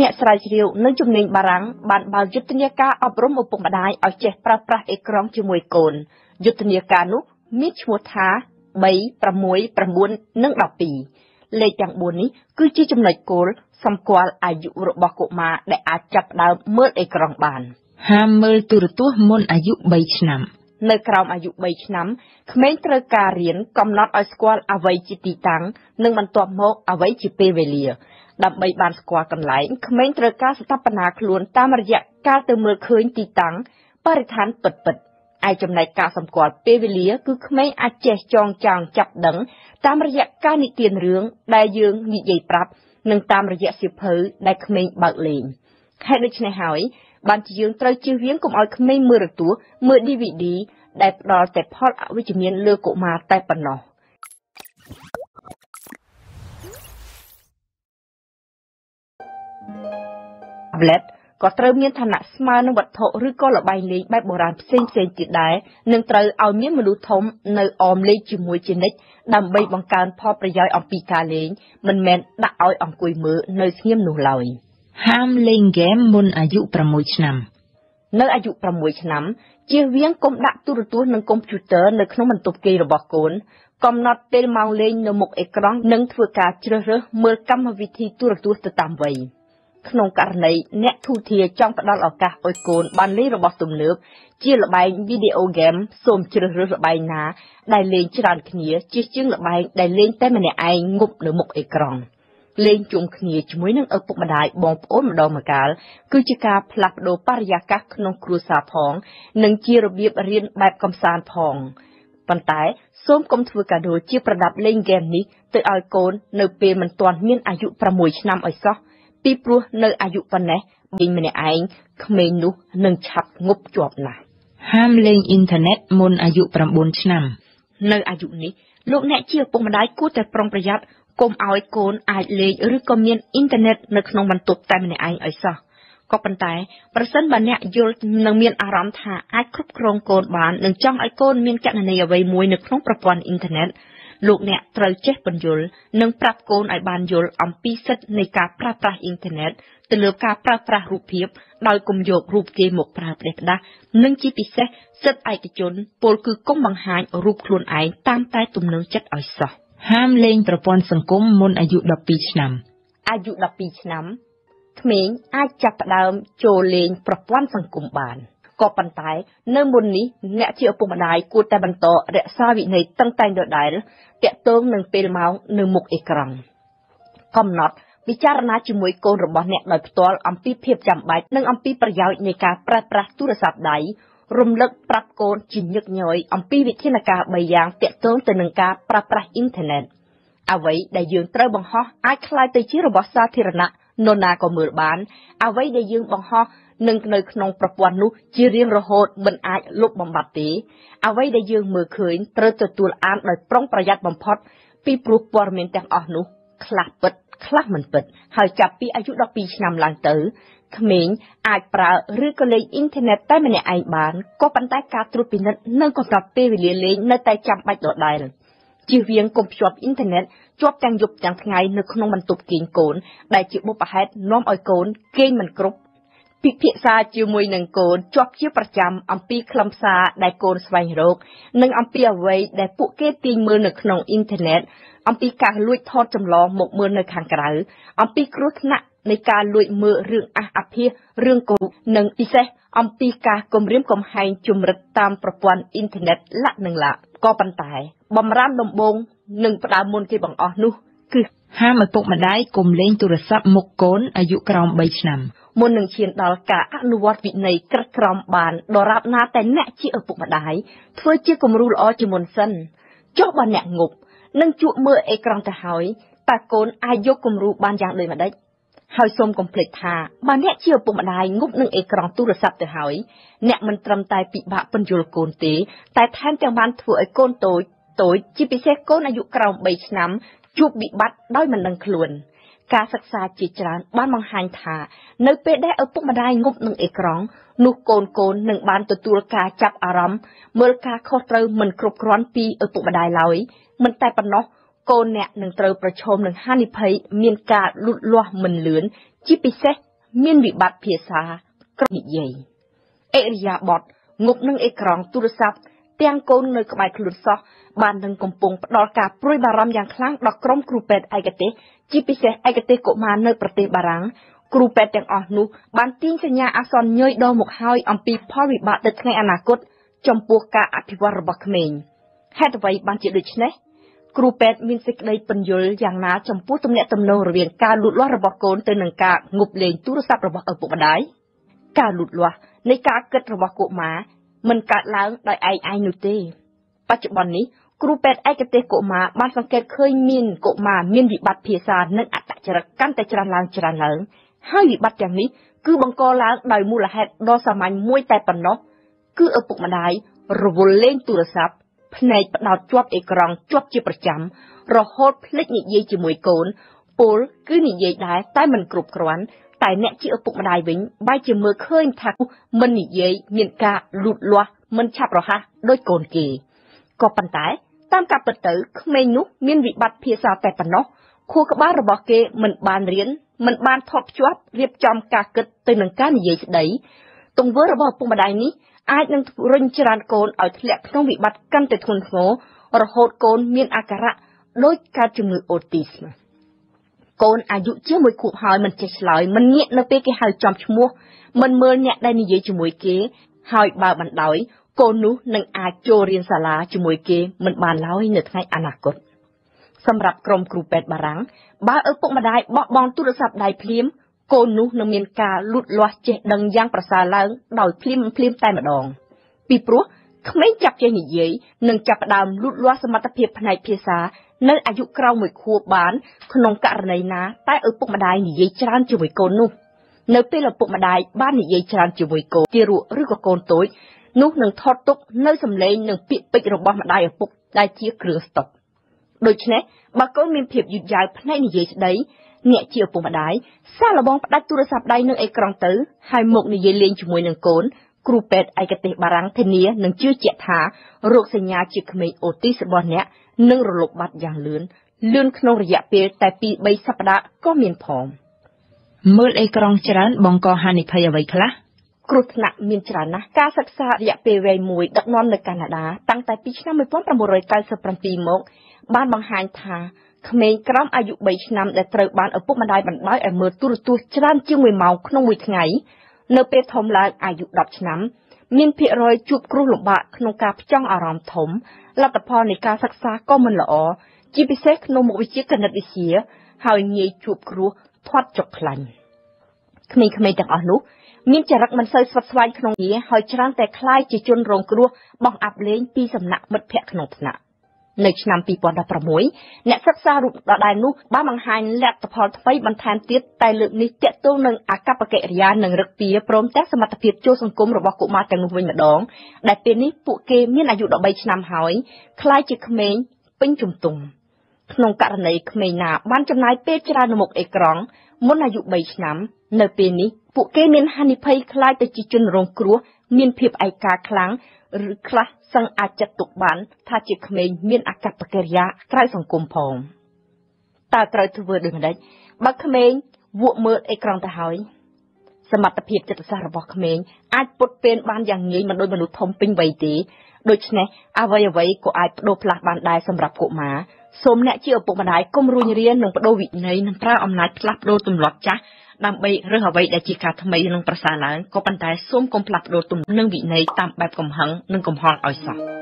អ្នកស្រាវជ្រាវនិងជំនាញបារាំងបានបើកយុទ្ធនាការអប់រំឪពុកម្ដាយឲ្យចេះប្រើប្រាស់អេក្រង់ជាមួយកូន យុទ្ធនាការនោះមានឈ្មោះថា3 6 9និង12លេខទាំង4នេះគឺជាចំណុចគោលសម្គាល់អាយុរបស់កុមារដែលអាចចាប់ផ្ដើមមើលអេក្រង់បានហាមមើលទូរទស្សន៍មុនអាយុ3ឆ្នាំនៅក្រោមអាយុ3ឆ្នាំក្មេងត្រូវការរៀនកំណត់ឲ្យស្គាល់អ្វីជាទីតាំង និងបន្ទាប់មកអ្វីជាពេលវេលា ដើម្បីបានស្គាល់កន្លែងក្មេងត្រូវការស្ថាបនាខ្លួនតាមរយៈការទៅមើលឃើញទីតាំងបរិស្ថានពិតពិតឯចំណែកការសម្គាល់ពេលវេលាគឺក្មេងអាចចេះចងចាំចាប់ដឹង តាមរយៈការនិទានរឿងដែលយើងនិយាយប្រាប់និងតាមរយៈសៀវភៅដែលក្មេងបើកលេងហេតុដូច្នេះហើយបានជាយើងត្រូវជៀសវាងកុំឲ្យក្មេងមើលរទស្សន៍មើល DVD ដែលផ្ដល់តែផលអវិជ្ជមានលើកុមារតែប៉ុណ្ណោះ tablet ក៏ត្រូវមានឋានៈស្មើនឹងវត្ថុឬក៏ល្បែងលេងបែបបុរាណផ្សេងផ្សេងទៀតដែរនិងត្រូវឲ្យមានមនុស្សធំនៅអមលេងជាមួយជានិច្ចដើម្បីបង្កើនផលប្រយោជន៍អំពីការលេងមិនមែនដាក់ឲ្យអង្គុយមើលនៅស្ងៀមនោះឡើយហាមលេងហ្គេមមុនអាយុ6ឆ្នាំនៅអាយុ6ឆ្នាំជៀសវាងកុំដាក់ទូរទស្សន៍និងកុំព្យូទ័រនៅក្នុងបន្ទប់គេងរបស់កូនកំណត់ពេលម៉ោងលេងនៅមុខអេក្រង់និងធ្វើការជ្រើសរើសមើលកម្មវិធីទូរទស្សន៍ទៅតាមវ័យ។ ក្នុងករណីអ្នកធូធាចង់ផ្ដល់ឱកាសឲ្យកូនបានលេងរបស់ទំនើបជាល្បែងវីដេអូហ្គេមសូមជ្រើសរើសល្បែងណាដែលលេងច្រើនគ្នាជាជាងល្បែងដែលលេងតែម្នាក់ឯងងប់នៅមុខអេក្រង់លេងជុំគ្នាជាមួយនឹងឪពុកម្ដាយបងប្អូនម្ដងម្កាលគឺជាការផ្លាស់ប្ដូរបរិយាកាសក្នុងគ្រួសារផង និងជារបៀបរៀនបែបកំសាន្តផងប៉ុន្តែសូមកុំធ្វើកាដូជាប្រដាប់លេងហ្គេមនេះទៅឲ្យកូននៅពេលមិនទាន់មានអាយុ6ឆ្នាំឲ្យសោះ ពីព្រោះនៅអាយុប៉ុណ្ណេះវិញម្នាក់ឯងក្មេងនោះនឹងឆាប់ងប់ជាប់ណាស់ហាមលេងអ៊ីនធឺណិតមុនអាយុ9ឆ្នាំ នៅអាយុនេះលោកអ្នកជាឪពុកម្ដាយគួរតែប្រុងប្រយ័ត្នកុំឲ្យកូនអាចលេងឬក៏មានអ៊ីនធឺណិតនៅក្នុងបន្ទប់តែម្នាក់ឯងឲ្យសោះក៏ប៉ុន្តែប្រសិនបើអ្នកយល់និងមានអារម្មណ៍ថាអាចគ្រប់គ្រងកូនបាននិងចង់ឲ្យកូនមានកណនីអ្វីមួយនៅក្នុងប្រព័ន្ធអ៊ីនធឺណិត លោកអ្នកត្រូវចេះបញ្យល់និងប្រាប់កូនឲ្យបានយល់អំពីសិទ្ធិនៃការប្រើប្រាស់អ៊ីនធឺណិតទៅលើការប្រើប្រាស់រូបភាពដោយគុំយករូបគេមកប្រើផ្ដេសផ្ដាស់និងជាពិសេសសិទ្ធិឯកជនពលគឺគុំបង្ហាញរូបខ្លួនឯងតាមតែទំនឹងចិត្តឲ្យសោះហាមលេងប្រព័ន្ធសង្គមមុនអាយុ12ឆ្នាំអាយុ12ឆ្នាំក្មេងអាចចាប់ផ្ដើមចូលលេងប្រព័ន្ធសង្គមបាន។ ក៏ប៉ុន្តែនៅមុននេះអ្នកជាឪពុកម្ដាយគួរតែបន្តរក្សាវិន័យតឹងតែងដដែលតាក់ទងនឹងពេលម៉ោងនៅមុខអេក្រង់កំណត់ពិចារណាជាមួយកូនរបស់អ្នកដោយផ្ទាល់អំពីភាពចាំបាច់និងអំពីប្រយោជន៍នៃការប្រើប្រាស់ទូរស័ព្ទដៃរំលឹកប្រាប់កូនជាញឹកញយអំពីវិធានការ3យ៉ាងតាក់ទងទៅនឹងការប្រើប្រាស់អ៊ីនធឺណិតអ្វីដែលយើងត្រូវបង្ហោះអាចคล้ายទៅជារបស់សាធារណៈ នរណាក៏មើលបាន អ្វីដែលយើងបង្ហោះនឹងនៅក្នុងប្រព័ន្ធនោះជារៀងរហូតមិនអាចលុបបំបាត់ទេអ្វីដែលយើងមើលឃើញត្រូវទទួលអានដោយប្រុងប្រយ័ត្នបំផុតពីព្រោះព័ត៌មានទាំងអស់នោះខ្លះពិតខ្លះមិនពិត ហើយចាប់ពីអាយុ12ឆ្នាំឡើងទៅក្មេងអាចប្រើឬក៏លេងអ៊ីនធឺណិតតែម្នាក់ឯងបានក៏ប៉ុន្តែការត្រួតពិនិត្យនិងកំណត់ពេលវេលាលេងនៅតែចាំបាច់ដដែល ជៀសវាងកុំភ្ជាប់អ៊ីនធឺណិតជាប់ទាំងយប់ទាំងថ្ងៃនៅក្នុងបន្ទប់គេងកូន ដែលជាបុព្វហេតុនាំឲ្យកូនគេងមិនគ្រប់ពិភាក្សាជាមួយនឹងកូនជាប់ជាប្រចាំអំពីខ្លឹមសារដែលកូនស្វែងរក និងអំពីអ្វីដែលពួកគេទាញមើលនៅក្នុងអ៊ីនធឺណិតអំពីការលួចថតចម្លងមកមើលនៅខាងក្រៅអំពីគ្រោះថ្នាក់ នៃការលួចមើលរឿងអះអាភាសរឿងកូននិងពិសេសអំពីការគំរាមកំហែងជំរិតតាមប្រព័ន្ធអ៊ីនធឺណិតលក្ខនឹងលក្ខក៏ប៉ុន្តែ បំរាមដំបងនិងផ្ដើមមុនគេបង្អស់នោះ គឺហាមឪពុកម្ដាយកុំលេងទូរស័ព្ទមុខកូនអាយុក្រោម3ឆ្នាំមុននឹងឈានដល់ការអនុវត្តវិន័យក្រឹតក្រមបានដរាបណាតែអ្នកជាឪពុកម្ដាយធ្វើជាគំរូល្អជាមុនសិនចុះបើអ្នកងប់និងជក់មើលអេក្រង់ទៅហើយតើកូនអាចយកគំរូបានយ៉ាងដូចម្ដេច ហើយសូមកុំភ្លេចថាបើអ្នកជាឪពុកម្ដាយងប់នឹងអេក្រង់ទូរស័ព្ទទៅហើយអ្នកមិនត្រឹមតែពិបាកពន្យល់កូនទេ តែថែមទាំងបានធ្វើឲ្យកូនតូចតូចជាពិសេសកូនអាយុក្រោម3ឆ្នាំជួបវិបត្តិដោយមិនដឹងខ្លួន។ការសិក្សាជាច្រើនបានបង្ហាញថា នៅពេលដែលឪពុកម្ដាយងប់នឹងអេក្រង់នោះកូនកូននឹងបានទទួលការចាប់អារម្មណ៍មើលការខុសត្រូវមិនគ្រប់គ្រាន់ពីឪពុកម្ដាយឡើយមិនតែប៉ុណ្ណោះ កូនអ្នកនឹងត្រូវប្រឈមនឹងហានិភ័យមានការលូតលាស់មិនលឿនជាពិសេសមានវិបត្តិភាសាក្រនិយាយអេរិយាបថងប់នឹងអេក្រង់ទូរស័ព្ទទាំងកូននៅក្បែរខ្លួនសោះបាននឹងកំពុងផ្ដល់ការព្រួយបារម្ភយ៉ាងខ្លាំងដល់ក្រុមគ្រូពេទ្យឯកទេសជាពិសេសឯកទេសកុមារនៅប្រទេសបារាំងគ្រូពេទ្យទាំងអស់នោះបានទាញសញ្ញាអាសន្នញយដល់មកហើយអំពីផលវិបាកទៅថ្ងៃអនាគតចំពោះការអភិវឌ្ឍរបស់ក្មេងហេតុអ្វីបានជាដូច្នេះ គ្រូពេទ្យមានសេចក្តីពន្យល់យ៉ាងណាចំពោះទំនាក់ទំនងរវាងការលូតលាស់របស់កូនទៅនឹងការងប់លេងទូរស័ព្ទរបស់ឪពុកម្ដាយការលូតលាស់នៃការគិតរបស់កុមារមិនកើតឡើងដោយឯងឯងនោះទេ បច្ចុប្បន្ននេះគ្រូពេទ្យឯកទេសកុមារបានសង្កេតឃើញមានកុមារមានវិបត្តិភាសានិងអត្តចរិតកាន់តែច្រើនឡើងច្រើនឡើងហើយវិបត្តិទាំងនេះគឺបង្កឡើងដោយមូលហេតុដ៏សាមញ្ញមួយតែប៉ុណ្ណោះគឺឪពុកម្ដាយរវល់លេងទូរស័ព្ទ ភ្នែកផ្ដោតជាប់អេក្រង់ជាប់ជាប្រចាំរហូតភ្លេចនិយាយជាមួយកូនពលគឺនិយាយដែរតែមិនគ្រប់គ្រាន់តែអ្នកជាឪពុកម្ដាយវិញបែរជាមើលឃើញថាមិននិយាយមានការលូតលាស់មិនឆាប់រហ័សដោយកូនគេក៏ប៉ុន្តែតាមការពិតទៅក្មេងនោះមានវិបត្តិភាសាតែប៉ុណ្ណោះខួរក្បាលរបស់គេមិនបានរៀនមិនបានថប់ភ្ជាប់រៀបចំការគិតទៅនឹងការនិយាយស្ដីទង្វើរបស់ឪពុកម្ដាយនេះ អាចនឹងរុញច្រានកូនឲ្យធ្លាក់ក្នុងវិបត្តិកាន់តែធ្ងន់ធ្ងររហូតកូនមានអាការៈដោយកើតជំងឺអូទីសม์កូនអាយុជាមួយខួបហើយមិនចេះឆ្លើយមិនងាកនៅពេលគេហៅចំឈ្មោះមិនមើលអ្នកដែលនិយាយជាមួយគេ ហើយបើបណ្ដោយកូននោះនឹងអាចចូលរៀនសាលាជាមួយគេមិនបានឡើយនៅថ្ងៃអនាគតសម្រាប់ក្រុមគ្រូពេទ្យបារាំងបើឪពុកម្ដាយបោះបង់ទូរស័ព្ទដៃភ្លាម កូននោះនឹងមានការលូតលាស់ចេះដឹងយ៉ាងប្រសើរឡើងដោយភ្លាមភ្លាមតែម្ដង ពីព្រោះក្មេងចាប់ចេះនិយាយនិងចាប់ផ្ដើមលូតលាស់សមត្ថភាពផ្នែកភាសា នៅអាយុក្រោមមួយខួបបាន ក្នុងករណីណាតែឪពុកម្ដាយនិយាយច្រើនជាមួយកូននោះ នៅពេលឪពុកម្ដាយបាននិយាយច្រើនជាមួយកូនទារកឬក៏កូនតូចនោះនឹងថត់ទុកនៅសម្លេងនិងពាក្យពេចន៍របស់ម្ដាយឪពុកដែលជាគ្រឿងស្តុកដូច្នេះបើកូនមានភាពយឺតយ៉ាវផ្នែកនិយាយស្ដី អ្នកជាឪពុកម្ដាយសាកល្បងផ្ដាច់ទូរស័ព្ទដៃនឹងអេក្រង់ទៅហើយមកនិយាយលេងជាមួយនឹងកូនគ្រូពេទ្យឯកទេសបារាំងធានានឹងជឿជាក់ថារោគសញ្ញាជាក្មេងអូទីសរបស់អ្នកនឹងរលត់បាត់យ៉ាងលឿនលឿនក្នុងរយៈពេលតែ2 3សប្តាហ៍ក៏មានផងមើលអេក្រង់ច្រើនបង្កហានិភ័យអ្វីខ្លះគ្រោះថ្នាក់មានច្រើនណាស់ការសិក្សារយៈពេលវែងមួយដឹកនាំនៅកាណាដាតាំងតែពីឆ្នាំ1997មកបានបង្ហាញថា ក្មេងក្រោមអាយុ3ឆ្នាំដែលត្រូវបានឪពុកម្ដាយបណ្ដោយឲ្យមើលទូរទស្សន៍ច្រើនជាង1ម៉ោងក្នុងមួយថ្ងៃនៅពេលធំឡើងអាយុ10ឆ្នាំមានភាគរយជួបគ្រោះលំបាកក្នុងការផ្ចង់អារម្មណ៍ធំលទ្ធផលនៃការសិក្សាក៏មិនល្អជាពិសេសក្នុងមុខវិជ្ជាគណិតវិទ្យាហើយងាយជួបគ្រោះធាត់ចុកខ្លាញ់ក្មេងៗទាំងអស់នោះមានចរិតមិនសូវស្វិតស្វាញក្នុងងារហើយច្រើនតែคล้ายជាជនរងគ្រោះបោះអាប់លេងពីសំណាក់មិត្តភ័ក្តិក្នុងថ្នាក់ នៅឆ្នាំ2016អ្នកសិក្សារូបដដែលនោះបានបង្ហាញលទ្ធផលថ្មីបន្ថែមទៀតតែលើកនេះទាក់ទងនឹងអកប្បកិរិយានិងរឹកពីព្រមទាំងសមត្ថភាពចូលសង្គមរបស់កុមារទាំងនោះវិញម្ដងដែលពេលនេះពួកគេមានអាយុ13ឆ្នាំហើយคล้ายជាក្មេងពេញជំទង់ក្នុងករណីក្មេងណាបានចំណាយពេលច្រើននៅមុខអេក្រង់មុនអាយុ3ឆ្នាំនៅពេលនេះពួកគេមានហានិភ័យខ្លាចទៅជាជនរងគ្រោះមានភាពឯកាខ្លាំង ឬខ្លះសឹងអាចចាត់ទុកបាន ថាជាក្មេងមានអកប្បកិរិយាក្រៅសង្គមផងតើត្រូវធ្វើដូចម្ដេចបើក្មេងវក់មើលអេក្រង់ទៅហើយសមត្ថភាពចិត្តសាស្ត្ររបស់ក្មេងអាចពុតពេនបានយ៉ាងងាយមិនដូចមនុស្សធំពេញវ័យទេដូច្នេះអ្វីអ្វីក៏អាចបដូរផ្លាស់បានដែរសម្រាប់កុមារសូមអ្នកជាឪពុកម្ដាយកុំរួញរានិងបដូរវិន័យនិងប្រើអំណាចផ្លាស់ប្ដូរទម្លាប់ចាស់ ដើម្បីរើសអ្វីដែលជាការថ្មីនិងប្រសើរឡើងក៏ប៉ុន្តែសូមកុំផ្លាស់ប្ដូរទម្លាប់និងវិន័យតាមបែបកំហឹងនិងកំហល់ឲ្យសោះ។